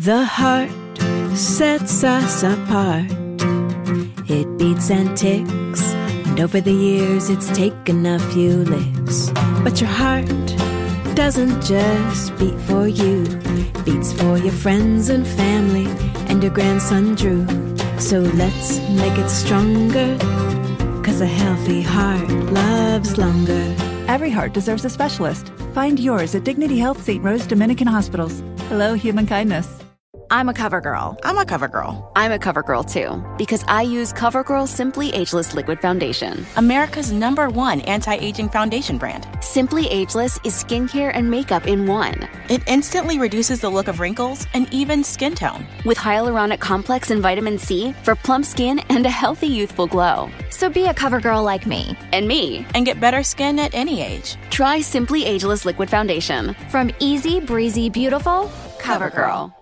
The heart sets us apart. It beats and ticks, and over the years it's taken a few licks. But your heart doesn't just beat for you, beats for your friends and family and your grandson Drew. So let's make it stronger, cause a healthy heart loves longer. Every heart deserves a specialist. Find yours at Dignity Health St. Rose Dominican Hospitals. Hello, human kindness. I'm a cover girl. I'm a cover girl. I'm a cover girl too, because I use CoverGirl Simply Ageless Liquid Foundation. America's number one anti aging foundation brand. Simply Ageless is skincare and makeup in one. It instantly reduces the look of wrinkles and even skin tone. With hyaluronic complex and vitamin C for plump skin and a healthy youthful glow. So be a cover girl like me. And me. And get better skin at any age. Try Simply Ageless Liquid Foundation. From easy, breezy, beautiful, CoverGirl.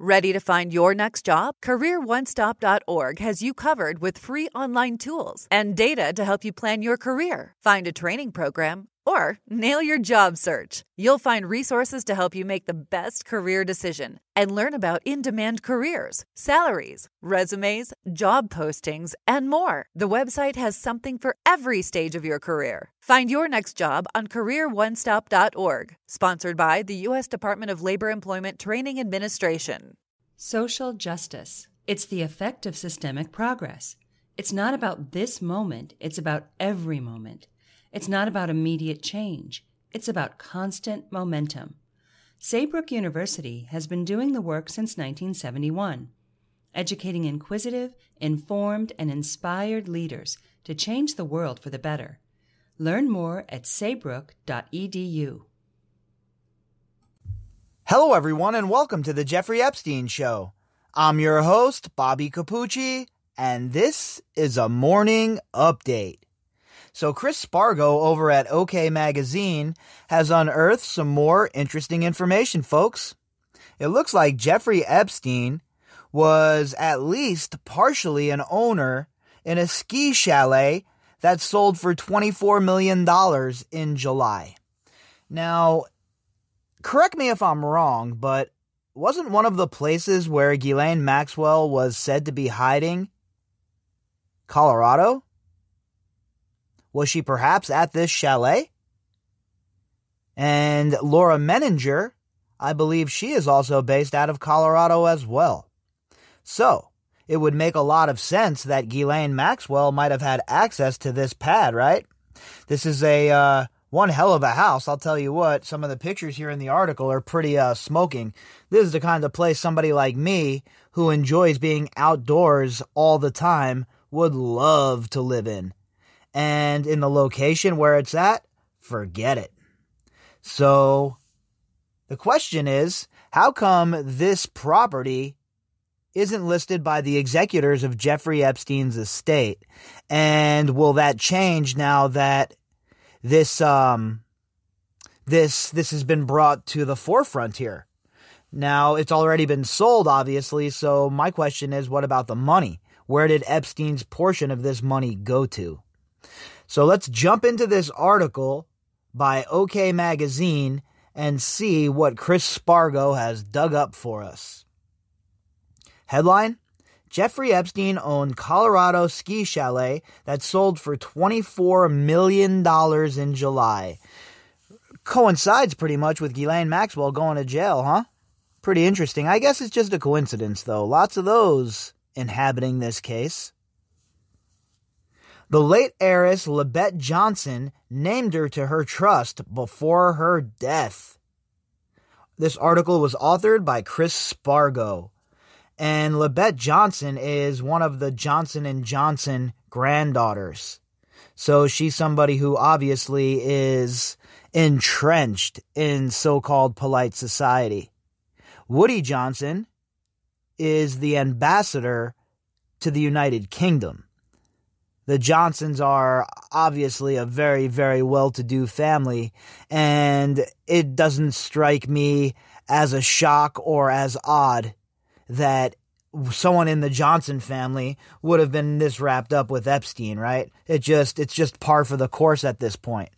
Ready to find your next job? CareerOneStop.org has you covered with free online tools and data to help you plan your career, find a training program, or nail your job search. You'll find resources to help you make the best career decision and learn about in demand careers, salaries, resumes, job postings, and more. The website has something for every stage of your career. Find your next job on CareerOneStop.org, sponsored by the U.S. Department of Labor Employment Training Administration. Social justice. It's the effect of systemic progress. It's not about this moment, it's about every moment. It's not about immediate change, it's about constant momentum. Saybrook University has been doing the work since 1971, educating inquisitive, informed, and inspired leaders to change the world for the better. Learn more at saybrook.edu. Hello, everyone, and welcome to the Jeffrey Epstein Show. I'm your host, Bobby Capucci, and this is a morning update. So, Chris Spargo over at OK Magazine has unearthed some more interesting information, folks. It looks like Jeffrey Epstein was at least partially an owner in a ski chalet that sold for $24 million in July. Now, correct me if I'm wrong, but wasn't one of the places where Ghislaine Maxwell was said to be hiding Colorado? Was she perhaps at this chalet? And Laura Menninger, I believe she is also based out of Colorado as well. So, it would make a lot of sense that Ghislaine Maxwell might have had access to this pad, right? This is a uh, one hell of a house. I'll tell you what, some of the pictures here in the article are pretty uh, smoking. This is the kind of place somebody like me, who enjoys being outdoors all the time, would love to live in. And in the location where it's at, forget it. So, the question is how come this property isn't listed by the executors of Jeffrey Epstein's estate? And will that change now that this um this this has been brought to the forefront here? Now, it's already been sold obviously, so my question is what about the money? Where did Epstein's portion of this money go to? So let's jump into this article by OK Magazine and see what Chris Spargo has dug up for us. Headline Jeffrey Epstein owned Colorado ski chalet that sold for $24 million in July. Coincides pretty much with Ghislaine Maxwell going to jail, huh? Pretty interesting. I guess it's just a coincidence, though. Lots of those inhabiting this case. The late heiress Libet Johnson named her to her trust before her death. This article was authored by Chris Spargo. And Libet Johnson is one of the Johnson and Johnson granddaughters. So she's somebody who obviously is entrenched in so-called polite society. Woody Johnson is the ambassador to the United Kingdom. The Johnsons are obviously a very, very well to do family, and it doesn't strike me as a shock or as odd that someone in the Johnson family would have been this wrapped up with Epstein, right? It just it's just par for the course at this point.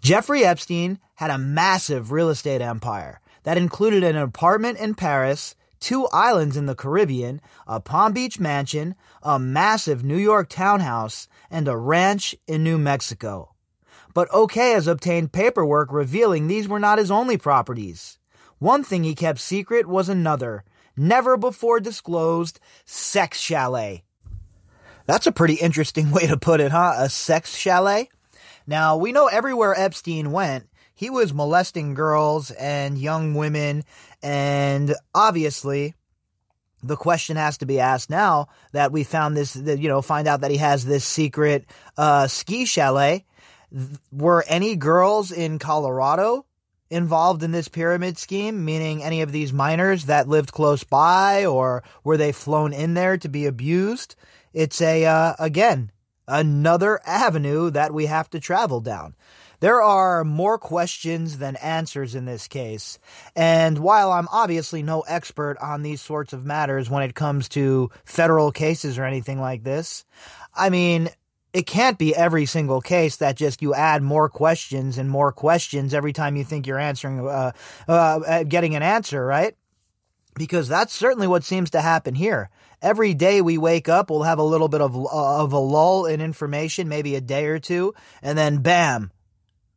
Jeffrey Epstein had a massive real estate empire that included an apartment in Paris, two islands in the Caribbean, a Palm Beach mansion, a massive New York townhouse, and a ranch in New Mexico. But OK has obtained paperwork revealing these were not his only properties. One thing he kept secret was another, never before disclosed sex chalet. That's a pretty interesting way to put it, huh? A sex chalet? Now, we know everywhere Epstein went, he was molesting girls and young women, and obviously, the question has to be asked now that we found this, that, you know, find out that he has this secret uh, ski chalet. Were any girls in Colorado involved in this pyramid scheme, meaning any of these minors that lived close by, or were they flown in there to be abused? It's a, uh, again, another avenue that we have to travel down. There are more questions than answers in this case. And while I'm obviously no expert on these sorts of matters when it comes to federal cases or anything like this, I mean, it can't be every single case that just you add more questions and more questions every time you think you're answering, uh, uh, getting an answer, right? Because that's certainly what seems to happen here. Every day we wake up, we'll have a little bit of, of a lull in information, maybe a day or two, and then bam,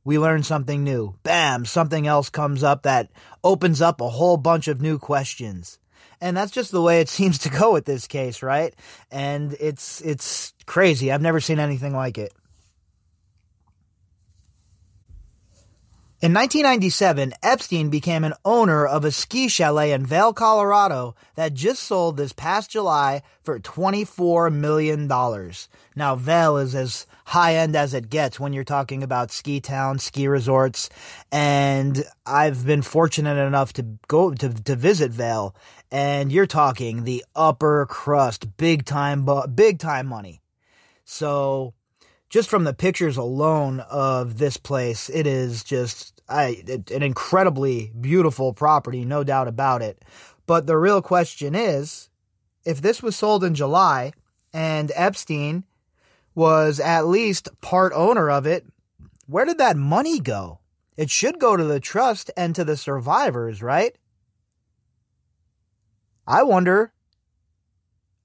we learn something new. Bam, something else comes up that opens up a whole bunch of new questions. And that's just the way it seems to go with this case, right? And it's it's crazy. I've never seen anything like it. In 1997, Epstein became an owner of a ski chalet in Vail, Colorado that just sold this past July for $24 million. Now, Vail is as high end as it gets when you're talking about ski towns, ski resorts, and I've been fortunate enough to go to, to visit Vail, and you're talking the upper crust, big time, big time money. So, just from the pictures alone of this place, it is just I, an incredibly beautiful property, no doubt about it. But the real question is if this was sold in July and Epstein was at least part owner of it, where did that money go? It should go to the trust and to the survivors, right? I wonder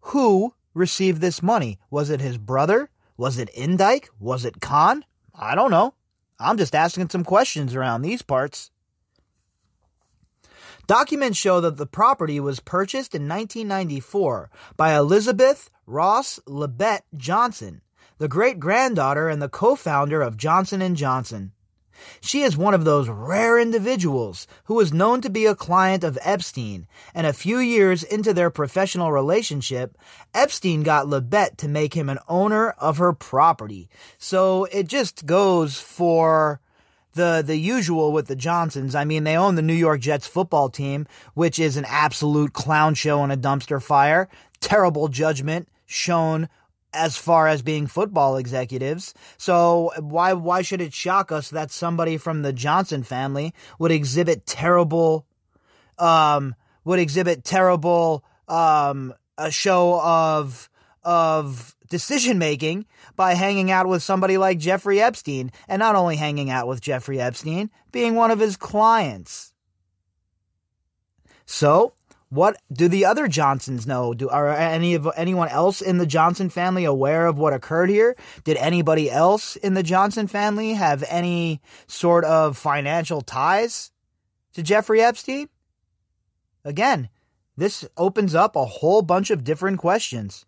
who received this money. Was it his brother? Was it Indyke? Was it Kahn? I don't know. I'm just asking some questions around these parts. Documents show that the property was purchased in 1994 by Elizabeth Ross Libet Johnson, the great granddaughter and the co-founder of Johnson & Johnson. She is one of those rare individuals who was known to be a client of Epstein, and a few years into their professional relationship, Epstein got Libet to make him an owner of her property. So it just goes for the the usual with the Johnsons. I mean, they own the New York Jets football team, which is an absolute clown show and a dumpster fire. Terrible judgment shown as far as being football executives. So why why should it shock us that somebody from the Johnson family would exhibit terrible um would exhibit terrible um a show of of decision making by hanging out with somebody like Jeffrey Epstein and not only hanging out with Jeffrey Epstein, being one of his clients. So, what do the other Johnsons know? Do are any of anyone else in the Johnson family aware of what occurred here? Did anybody else in the Johnson family have any sort of financial ties to Jeffrey Epstein? Again, this opens up a whole bunch of different questions.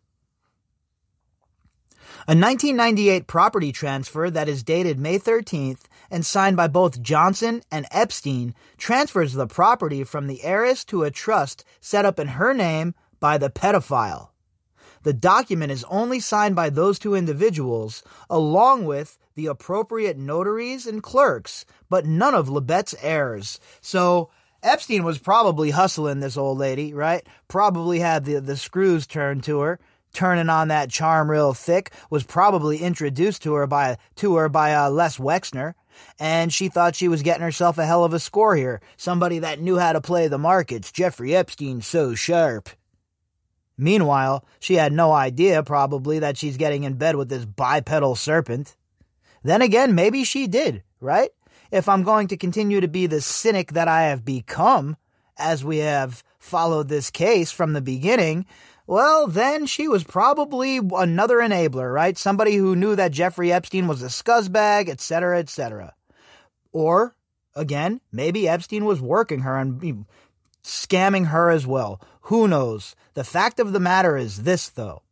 A 1998 property transfer that is dated May 13th and signed by both Johnson and Epstein transfers the property from the heiress to a trust set up in her name by the pedophile. The document is only signed by those two individuals, along with the appropriate notaries and clerks, but none of Libet's heirs. So Epstein was probably hustling this old lady, right? Probably had the, the screws turned to her turning on that charm real thick, was probably introduced to her by to her by uh, Les Wexner, and she thought she was getting herself a hell of a score here. Somebody that knew how to play the markets. Jeffrey Epstein so sharp. Meanwhile, she had no idea probably that she's getting in bed with this bipedal serpent. Then again, maybe she did, right? if I'm going to continue to be the cynic that I have become as we have followed this case from the beginning, well, then she was probably another enabler, right? Somebody who knew that Jeffrey Epstein was a scuzzbag, etc., etc. Or, again, maybe Epstein was working her and scamming her as well. Who knows? The fact of the matter is this, though.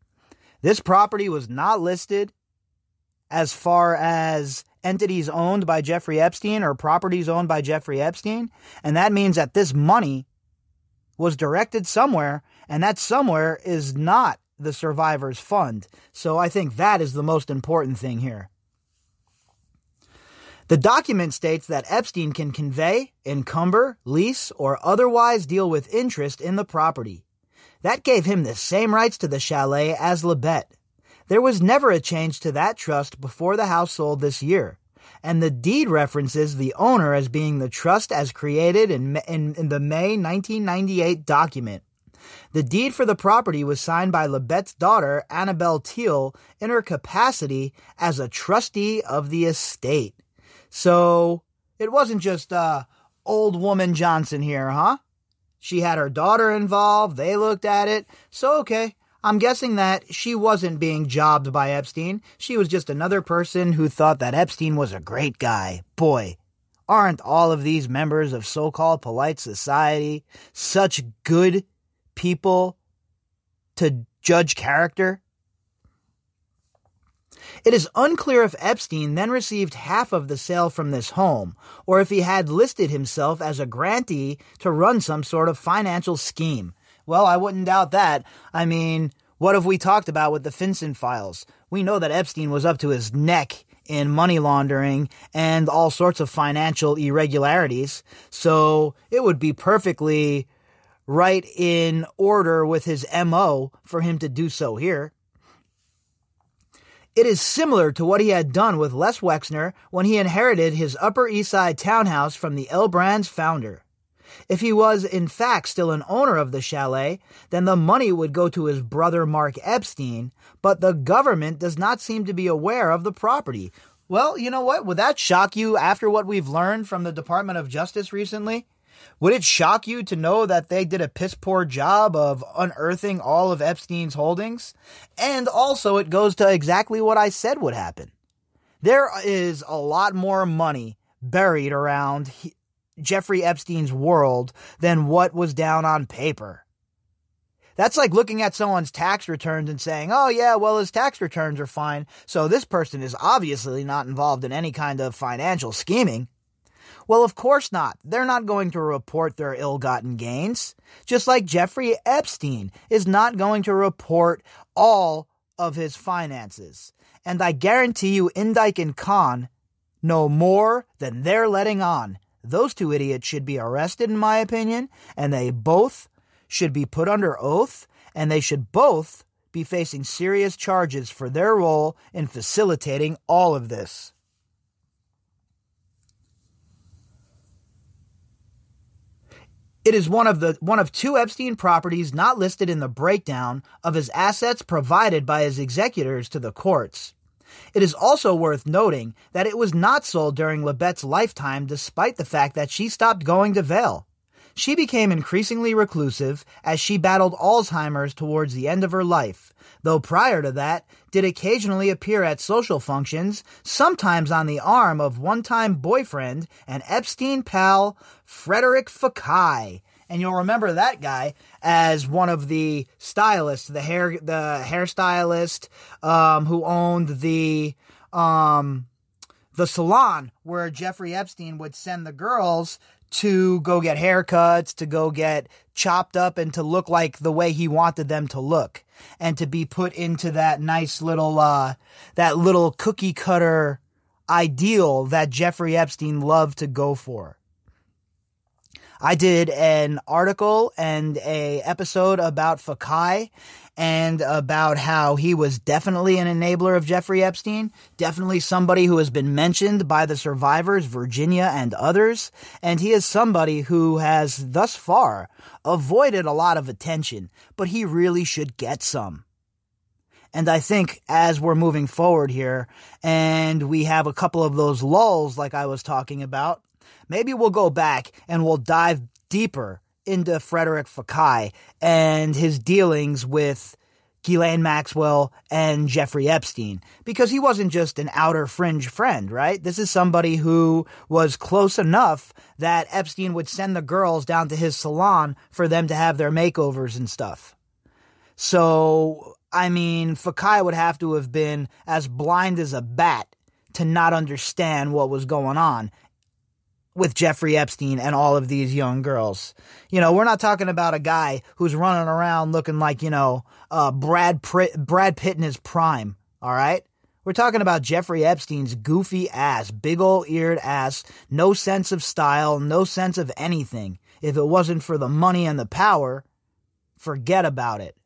This property was not listed as far as entities owned by Jeffrey Epstein or properties owned by Jeffrey Epstein. And that means that this money was directed somewhere, and that somewhere is not the survivor's fund. So I think that is the most important thing here. The document states that Epstein can convey, encumber, lease, or otherwise deal with interest in the property. That gave him the same rights to the chalet as Libet. There was never a change to that trust before the house sold this year, and the deed references the owner as being the trust as created in, in, in the May 1998 document. The deed for the property was signed by Libet's daughter, Annabelle Teal, in her capacity as a trustee of the estate. So it wasn't just uh, old woman Johnson here, huh? She had her daughter involved. They looked at it. So, okay. I'm guessing that she wasn't being jobbed by Epstein. She was just another person who thought that Epstein was a great guy. Boy, aren't all of these members of so called polite society such good people to judge character? It is unclear if Epstein then received half of the sale from this home, or if he had listed himself as a grantee to run some sort of financial scheme. Well, I wouldn't doubt that. I mean, what have we talked about with the FinCEN files? We know that Epstein was up to his neck in money laundering and all sorts of financial irregularities, so it would be perfectly right in order with his MO for him to do so here. It is similar to what he had done with Les Wexner when he inherited his Upper East Side townhouse from the L Brands founder. If he was in fact still an owner of the chalet, then the money would go to his brother Mark Epstein, but the government does not seem to be aware of the property. Well, you know what? Would that shock you after what we've learned from the Department of Justice recently? Would it shock you to know that they did a piss poor job of unearthing all of Epstein's holdings? And also, it goes to exactly what I said would happen. There is a lot more money buried around Jeffrey Epstein's world than what was down on paper. That's like looking at someone's tax returns and saying, oh, yeah, well, his tax returns are fine, so this person is obviously not involved in any kind of financial scheming. Well, of course not. They're not going to report their ill gotten gains. Just like Jeffrey Epstein is not going to report all of his finances. And I guarantee you, Indyke and Kahn know more than they're letting on. Those two idiots should be arrested, in my opinion, and they both should be put under oath, and they should both be facing serious charges for their role in facilitating all of this. It is one of the one of two Epstein properties not listed in the breakdown of his assets provided by his executors to the courts. It is also worth noting that it was not sold during Libet's lifetime despite the fact that she stopped going to Vail. She became increasingly reclusive as she battled Alzheimer's towards the end of her life, though prior to that did occasionally appear at social functions, sometimes on the arm of one-time boyfriend and Epstein pal Frederick Fekkai. And you'll remember that guy as one of the stylists, the hair, the hairstylist, um, who owned the, um, the salon where Jeffrey Epstein would send the girls to go get haircuts, to go get chopped up and to look like the way he wanted them to look and to be put into that nice little, uh, that little cookie cutter ideal that Jeffrey Epstein loved to go for. I did an article and a episode about Fekkai and about how he was definitely an enabler of Jeffrey Epstein, definitely somebody who has been mentioned by the survivors, Virginia and others, and he is somebody who has thus far avoided a lot of attention, but he really should get some. And I think as we're moving forward here and we have a couple of those lulls like I was talking about, maybe we'll go back and we'll dive deeper into Frederick Fekkai and his dealings with Ghislaine Maxwell and Jeffrey Epstein because he wasn't just an outer fringe friend, right? This is somebody who was close enough that Epstein would send the girls down to his salon for them to have their makeovers and stuff. So, I mean, Fekkai would have to have been as blind as a bat to not understand what was going on with Jeffrey Epstein and all of these young girls. You know, we're not talking about a guy who's running around looking like, you know, uh, Brad, Pr- Brad Pitt in his prime, all right? We're talking about Jeffrey Epstein's goofy ass, big ol' eared ass, no sense of style, no sense of anything. If it wasn't for the money and the power, forget about it.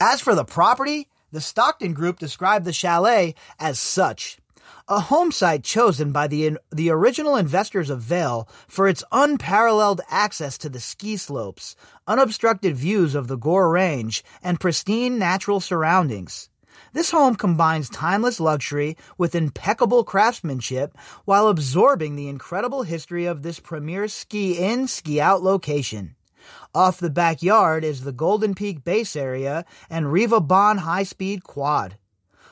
As for the property, the Stockton Group described the chalet as such a home site chosen by the, the original investors of Vail for its unparalleled access to the ski slopes, unobstructed views of the Gore Range, and pristine natural surroundings. This home combines timeless luxury with impeccable craftsmanship while absorbing the incredible history of this premier ski in, ski out location. Off the backyard is the Golden Peak Base Area and Riva Bahn High Speed Quad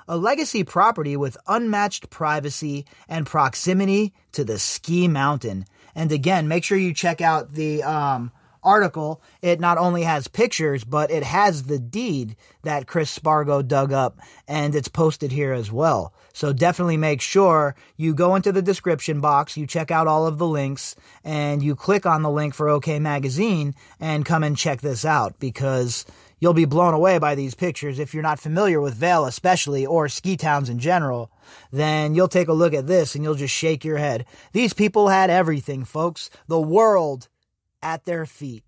a legacy property with unmatched privacy and proximity to the ski mountain. And again, make sure you check out the um, article. It not only has pictures, but it has the deed that Chris Spargo dug up, and it's posted here as well. So definitely make sure you go into the description box, you check out all of the links, and you click on the link for OK Magazine and come and check this out because You'll be blown away by these pictures if you're not familiar with Vail, especially, or ski towns in general. Then you'll take a look at this and you'll just shake your head. These people had everything, folks. The world at their feet.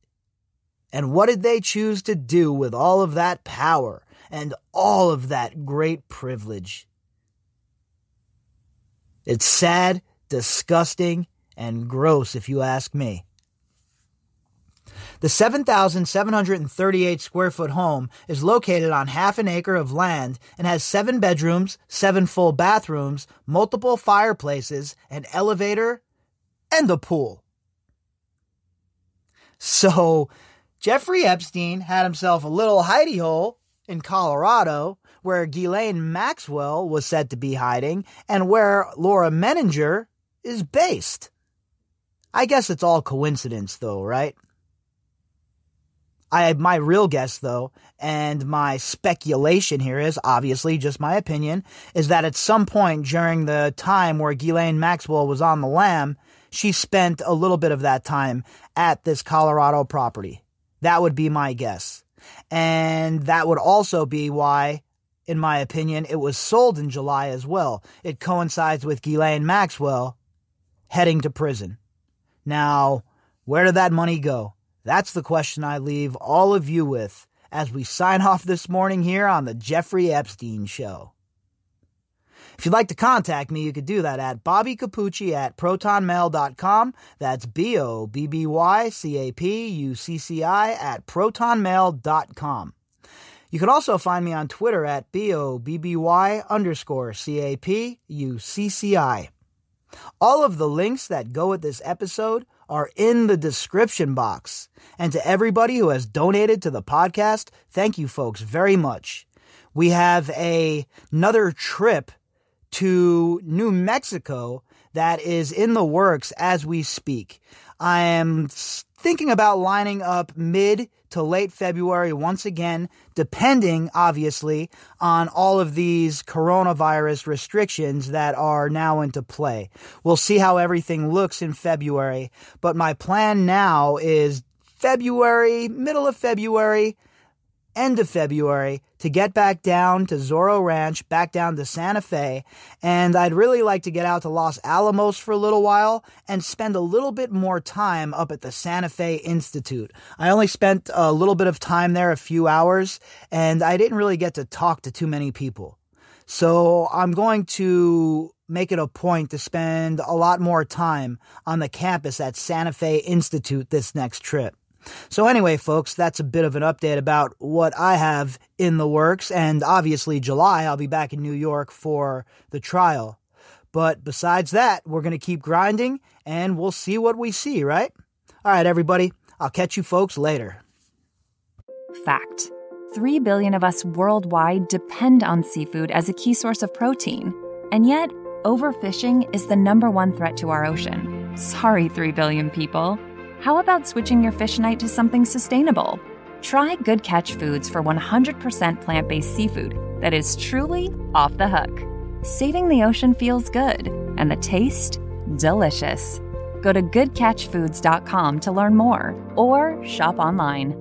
And what did they choose to do with all of that power and all of that great privilege? It's sad, disgusting, and gross, if you ask me. The 7,738 square foot home is located on half an acre of land and has seven bedrooms, seven full bathrooms, multiple fireplaces, an elevator, and a pool. So, Jeffrey Epstein had himself a little hidey hole in Colorado where Ghislaine Maxwell was said to be hiding and where Laura Menninger is based. I guess it's all coincidence, though, right? I my real guess though, and my speculation here is obviously just my opinion, is that at some point during the time where Ghislaine Maxwell was on the lam, she spent a little bit of that time at this Colorado property. That would be my guess. And that would also be why, in my opinion, it was sold in July as well. It coincides with Ghislaine Maxwell heading to prison. Now, where did that money go? That's the question I leave all of you with as we sign off this morning here on the Jeffrey Epstein Show. If you'd like to contact me, you could do that at Bobby Capucci at protonmail.com. That's B O B B Y C A P U C C I at protonmail.com. You can also find me on Twitter at B O B B Y underscore C A P U C C I. All of the links that go with this episode are in the description box. And to everybody who has donated to the podcast, thank you folks very much. We have a, another trip to New Mexico that is in the works as we speak. I am thinking about lining up mid to late February once again, depending, obviously, on all of these coronavirus restrictions that are now into play. We'll see how everything looks in February, but my plan now is February, middle of February, end of February to get back down to Zorro Ranch, back down to Santa Fe, and I'd really like to get out to Los Alamos for a little while and spend a little bit more time up at the Santa Fe Institute. I only spent a little bit of time there, a few hours, and I didn't really get to talk to too many people. So I'm going to make it a point to spend a lot more time on the campus at Santa Fe Institute this next trip. So, anyway, folks, that's a bit of an update about what I have in the works. And obviously, July, I'll be back in New York for the trial. But besides that, we're going to keep grinding and we'll see what we see, right? All right, everybody. I'll catch you folks later. Fact 3 billion of us worldwide depend on seafood as a key source of protein. And yet, overfishing is the number one threat to our ocean. Sorry, 3 billion people. How about switching your fish night to something sustainable? Try Good Catch Foods for 100% plant based seafood that is truly off the hook. Saving the ocean feels good, and the taste, delicious. Go to goodcatchfoods.com to learn more or shop online.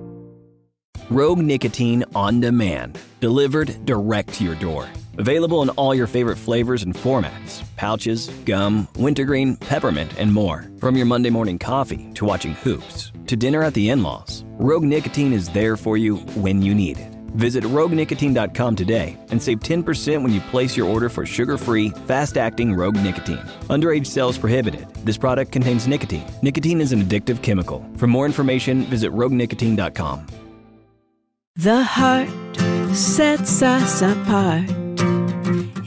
Rogue Nicotine on demand, delivered direct to your door. Available in all your favorite flavors and formats pouches, gum, wintergreen, peppermint, and more. From your Monday morning coffee to watching hoops to dinner at the in laws, Rogue Nicotine is there for you when you need it. Visit roguenicotine.com today and save 10% when you place your order for sugar free, fast acting Rogue Nicotine. Underage sales prohibited. This product contains nicotine. Nicotine is an addictive chemical. For more information, visit roguenicotine.com. The heart sets us apart.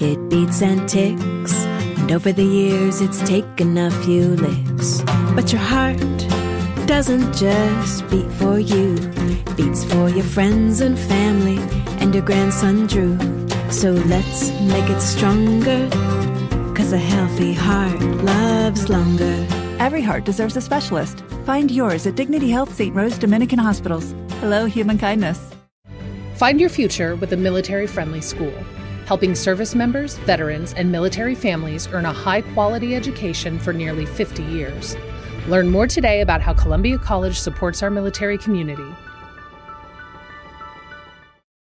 It beats and ticks, and over the years it's taken a few licks. But your heart doesn't just beat for you, it beats for your friends and family and your grandson Drew. So let's make it stronger, cause a healthy heart loves longer. Every heart deserves a specialist. Find yours at Dignity Health St. Rose Dominican Hospitals. Hello, human kindness. Find your future with a military friendly school, helping service members, veterans, and military families earn a high quality education for nearly 50 years. Learn more today about how Columbia College supports our military community